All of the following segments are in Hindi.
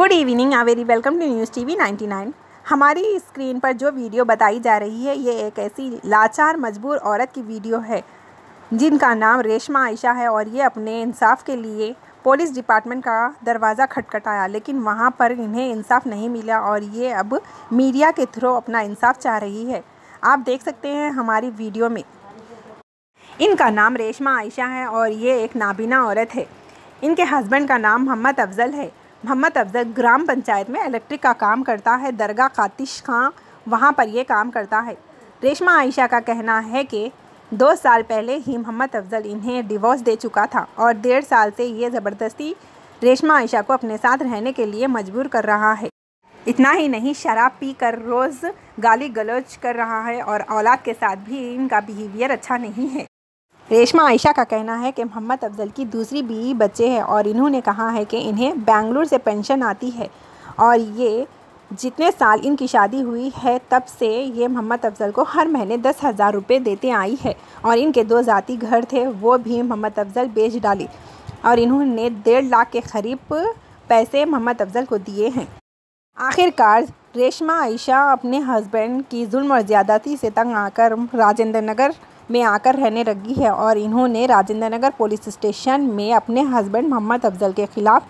Good evening a very welcome to news TV 99 हमारी स्क्रीन पर जो वीडियो बताई जा रही है, ये एक ऐसी लाचार, मजबूर औरत की वीडियो है, जिनका नाम रेशमा आयशा है और ये अपने इंसाफ के लिए पुलिस डिपार्टमेंट का दरवाज़ा खटखटाया, लेकिन वहाँ पर इन्हें इंसाफ नहीं मिला और ये अब मीडिया के थ्रू अपना इंसाफ चाह रही है। आप देख सकते हैं हमारी वीडियो में। इनका नाम रेशमा आयशा है और ये एक नाबीना औरत है। इनके हस्बैंड का नाम मोहम्मद अफजल है। मोहम्मद अफजल ग्राम पंचायत में इलेक्ट्रिक का काम करता है, दरगाह कातिश खां वहाँ पर यह काम करता है। रेशमा आयशा का कहना है कि दो साल पहले ही मोहम्मद अफजल इन्हें डिवोर्स दे चुका था और डेढ़ साल से ये ज़बरदस्ती रेशमा आयशा को अपने साथ रहने के लिए मजबूर कर रहा है। इतना ही नहीं, शराब पी कर रोज़ गाली गलौज कर रहा है और औलाद के साथ भी इनका बिहेवियर अच्छा नहीं है। रेशमा आयशा का कहना है कि मोहम्मद अफजल की दूसरी बीवी बच्चे हैं और इन्होंने कहा है कि इन्हें बेंगलुरु से पेंशन आती है। और ये जितने साल इनकी शादी हुई है, तब से ये मोहम्मद अफजल को हर महीने दस हज़ार रुपये देते आई है और इनके दो ज़ाती घर थे, वो भी मोहम्मद अफजल बेच डाले और इन्होंने डेढ़ लाख के करीब पैसे मोहम्मद अफजल को दिए हैं। आखिरकार रेशमा आयशा अपने हस्बैंड की जुल्म और ज़्यादती से तंग आकर राजेंद्र नगर में आकर रहने लगी है और इन्होंने राजेंद्र नगर पुलिस स्टेशन में अपने हस्बैंड मोहम्मद अफजल के ख़िलाफ़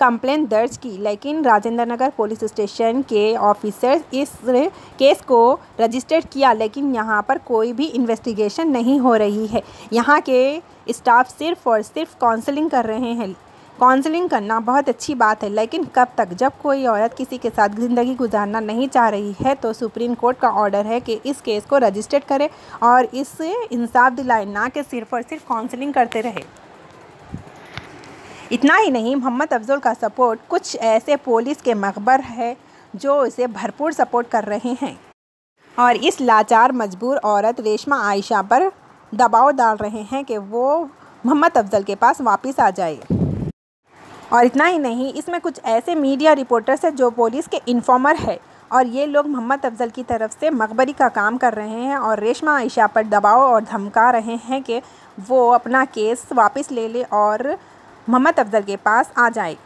कंप्लेंट दर्ज की। लेकिन राजेंद्र नगर पुलिस स्टेशन के ऑफिसर्स इस केस को रजिस्टर्ड किया, लेकिन यहाँ पर कोई भी इन्वेस्टिगेशन नहीं हो रही है। यहाँ के स्टाफ सिर्फ़ और सिर्फ़ काउंसलिंग कर रहे हैं। काउंसलिंग करना बहुत अच्छी बात है, लेकिन कब तक? जब कोई औरत किसी के साथ ज़िंदगी गुजारना नहीं चाह रही है तो सुप्रीम कोर्ट का ऑर्डर है कि इस केस को रजिस्टर्ड करें और इससे इंसाफ दिलाए, ना कि सिर्फ़ और सिर्फ़ काउंसलिंग करते रहे। इतना ही नहीं, मोहम्मद अफजल का सपोर्ट कुछ ऐसे पुलिस के मकबर है, जो इसे भरपूर सपोर्ट कर रहे हैं। और इस लाचार, मजबूर औरत रेशमा आयशा पर दबाव डाल रहे हैं कि वो मोहम्मद अफजल के पास वापस आ जाए। और इतना ही नहीं, इसमें कुछ ऐसे मीडिया रिपोर्टर्स हैं जो पुलिस के इन्फॉर्मर है। और ये लोग मोहम्मद अफजल की तरफ़ से मकबरी का काम कर रहे हैं और रेशमा आयशा पर दबाव और धमका रहे हैं कि वो अपना केस वापस ले ले और मोहम्मद अफजल के पास आ जाए।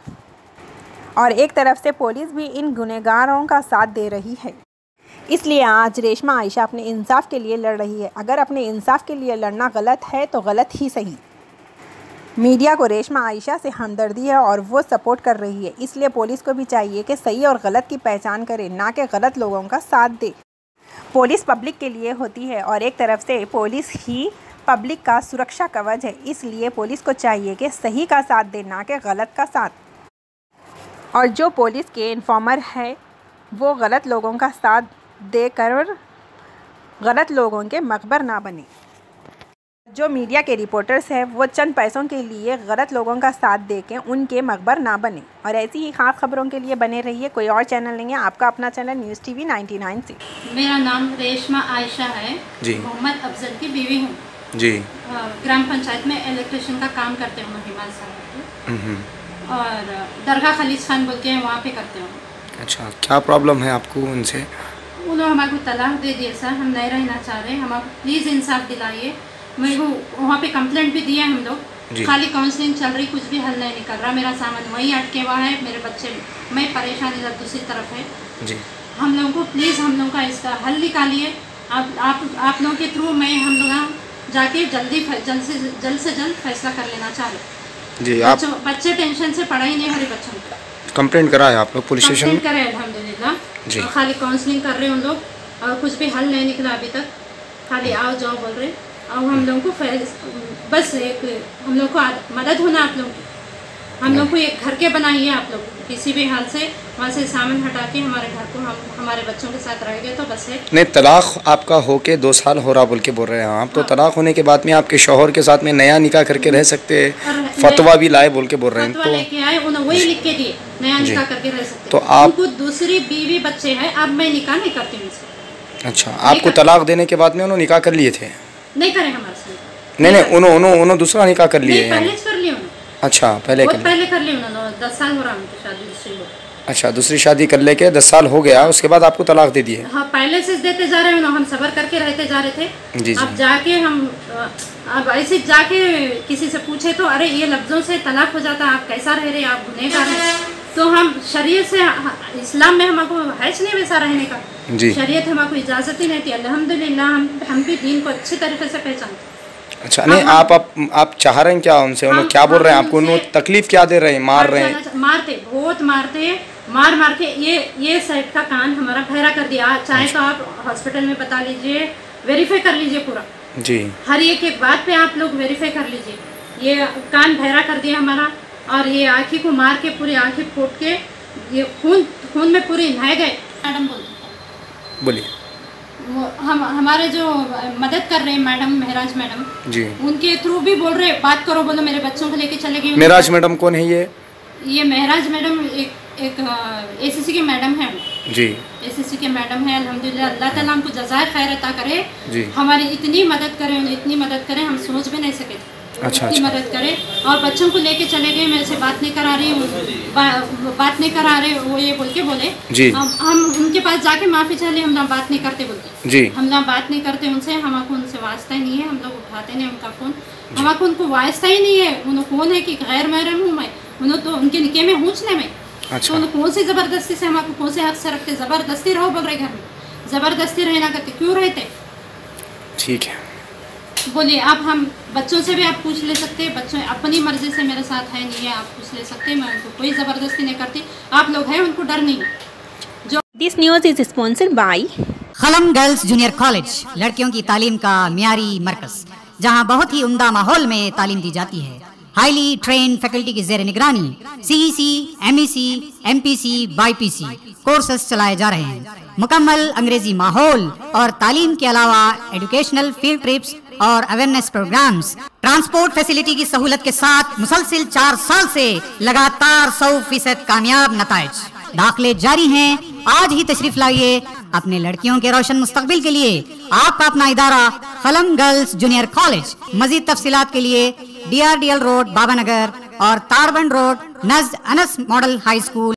और एक तरफ़ से पुलिस भी इन गुनहगारों का साथ दे रही है। इसलिए आज रेशमा आयशा अपने इंसाफ के लिए लड़ रही है। अगर अपने इंसाफ के लिए लड़ना गलत है तो गलत ही सही। मीडिया को रेशमा आयशा से हमदर्दी है और वो सपोर्ट कर रही है। इसलिए पुलिस को भी चाहिए कि सही और गलत की पहचान करे, ना कि गलत लोगों का साथ दे। पुलिस पब्लिक के लिए होती है और एक तरफ़ से पुलिस ही पब्लिक का सुरक्षा कवच है, इसलिए पुलिस को चाहिए कि सही का साथ दे, ना कि गलत का साथ। और जो पुलिस के इन्फॉर्मर है, वो गलत लोगों का साथ देकर गलत लोगों के मकबर ना बने। जो मीडिया के रिपोर्टर्स हैं वो चंद पैसों के लिए गलत लोगों का साथ दे के उनके मकबर ना बने। और ऐसी ही खास खबरों के लिए बने रहिए कोई और चैनल नहीं है आपका अपना चैनल न्यूज़ टीवी 99 से। मेरा नाम रेशमा आयशा है। जी। मोहम्मद अफजल की बीवी हूँ। जी। ग्राम पंचायत में इलेक्ट्रिशियन का काम करते हूँ हिमाल साहब हम्म, और दरगाह खलीज खान बोल के हैं वहाँ पे करते हूँ। अच्छा क्या प्रॉब्लम है आपको उनसे? वो लोग हमारे को तलाक दे दिए सर हम नहीं रहना चाह रहे हमारे प्लीज़ इंसाफ दिलाइए। मेरे को वहाँ पे कंप्लेंट भी दिए हम लोग। खाली काउंसलिंग चल रही कुछ भी हल नहीं निकल रहा। मेरा सामान वहीं अटके हुआ है। मेरे बच्चे मैं परेशान इधर दूसरी तरफ़ है। जी। हम लोगों को प्लीज़ हम लोगों का इसका हल निकालिए। आप आप आप लोगों के थ्रू मैं हम लोग जाके जल्दी जल्द से जल्द से जल्द फैसला कर लेना चाह रहे जी आप बच्चों टेंशन से पढ़ाई नहीं हो रही बच्चों को। कंप्लेंट करा है आप लोग पुलिस स्टेशन कंप्लेंट में? करे अल्हम्दुलिल्लाह। जी। खाली काउंसलिंग कर रहे हैं उन लोग। और कुछ भी हल नहीं निकला अभी तक। खाली आओ जाओ बोल रहे और हम लोगों को बस एक हम लोग को मदद होना आप लोगों की। हम लोग को एक घर के बनाइए आप लोग। किसी भी हाल से वहाँ से सामान हटा के हमारे घर को हम हमारे बच्चों के साथ रहेंगे तो बस एक। नहीं तलाक आपका होके दो साल हो रहा बोल के बोल रहे हैं आप। तो तलाक होने के बाद में आपके शोहर के साथ में नया निकाह करके रह सकते हैं। फतवा भी लाए बोल के बोल रहे हैं तो लेके आए उन्होंने वही लिख के दिए नया निकाह करके रह सकते तो हैं। आप- दूसरी बीवी बच्चे हैं अब मैं निकाह नहीं करती हूँ अच्छा आपको तलाक देने के बाद में उन्होंने निकाह कर लिए थे? नहीं करें हमारे साथ। नहीं नहीं उन्होंने उन्होंने उन्होंने दूसरा निकाह कर लिए पहले हैं। कर अच्छा पहले कर पहले कर लिया उन्होंने दस साल हो रहा उनकी शादी दूसरी लोग। अच्छा दूसरी शादी कर लेके दस साल हो गया उसके बाद आपको तलाक दे दिए। हाँ पहले से देते जा रहे हैं हम सबर करके रहते जा रहे थे। जी, जी। अब जाके हम अब ऐसे जाके किसी से पूछे तो अरे ये लफ्जों से तलाक हो जाता है आप कैसा रह रहे आप गुनहगार हैं। तो हम शरीयत से इस्लाम में हमको हैच नहीं वैसा रहने का। जी। शरीयत हमको इजाज़त ही नहीं थी अल्हम्दुलिल्लाह हम हम भी दीन को अच्छे तरीके से पहचानते अच्छा नहीं आप आप आप चाह रहे हैं क्या उनसे? उन्हें क्या बोल रहे हैं? आपको उन्हें तकलीफ़ क्या दे रहे हैं? मार रहे हैं? मारते बहुत मारते मार मार के ये ये साइड का कान हमारा बहरा कर दिया। चाहे तो आप हॉस्पिटल में बता लीजिए वेरीफाई कर लीजिए पूरा। जी। हर एक एक बात पे आप लोग वेरीफाई कर लीजिए। ये कान बहरा कर दिया हमारा। और ये आँखी को मार के पूरी आँखें फोट के ये खून खून में पूरे नहाए गए। मैडम बोलते बोलिए। वो हम हमारे जो मदद कर रहे हैं मैडम महराज मैडम जी। उनके थ्रू भी बोल रहे बात करो बोलो मेरे बच्चों को लेके चले गए। मेराज मैडम कौन है ये? ये महराज मैडम एक एक एसीसी के मैडम हैं। जी। एसीसी के मैडम हैं अल्हम्दुलिल्लाह अल्लाह ताला हमको जजाय खैर अता करे। जी। हमारी इतनी मदद करें उन्हें इतनी मदद करें हम सोच भी नहीं सके। अच्छा, इतनी अच्छा। मदद करें। और बच्चों को लेके चले गए मेरे से बात नहीं करा रही बा, बात नहीं करा रहे वो ये बोल के बोले जी। हम हम उनके पास जाके माफ़ी चाहे हम ना बात नहीं करते बोलते। जी। हम ना बात नहीं करते उनसे हमको उनसे वास्ता ही नहीं है हम लोग उठाते नहीं उनका फ़ोन। हमको उनको वास्ता ही नहीं है। उन्हें कौन है कि गैर महरम हूँ मैं उन्हें तो उनके निके में हूँचने में। तो अच्छा उन्हें कौन सी ज़बरदस्ती से हमको कौन से हक से रखते? ज़बरदस्ती रहो बोल रहे घर में। ज़बरदस्ती रहना करते क्यों रहते? ठीक है। बोलिए आप हम बच्चों से भी आप पूछ ले सकते हैं बच्चों अपनी मर्ज़ी से मेरे साथ है नहीं है आप पूछ ले सकते हैं मैं उनको कोई ज़बरदस्ती नहीं करती। आप लोग हैं उनको डर नहीं जो this news is sponsored by खलम गर्ल्स जूनियर कॉलेज लड़कियों की तालीम का मियारी मरकज जहाँ बहुत ही उमदा माहौल में तालीम दी जाती है। हाईली ट्रेन फैकल्टी की जेर निगरानी C C M E C M P C bi P C courses चलाए जा रहे हैं। मुकम्मल अंग्रेज़ी माहौल और तालीम के अलावा एजुकेशनल फ़ील्ड ट्रिप्स और अवेयरनेस प्रोग्राम्स ट्रांसपोर्ट फैसिलिटी की सहूलत के साथ मुसलसिल चार साल से लगातार सौ फ़ीसद कामयाब नतज दाखिले जारी हैं। आज ही तशरीफ़ लाइए अपने लड़कियों के रोशन मुस्तकबिल के लिए। आपका अपना इदारा फलम गर्ल्स जूनियर कॉलेज, मजीद तफसीलात के लिए D R D L road Babanagar और तारबंद रोड नजद अनस मॉडल हाई स्कूल।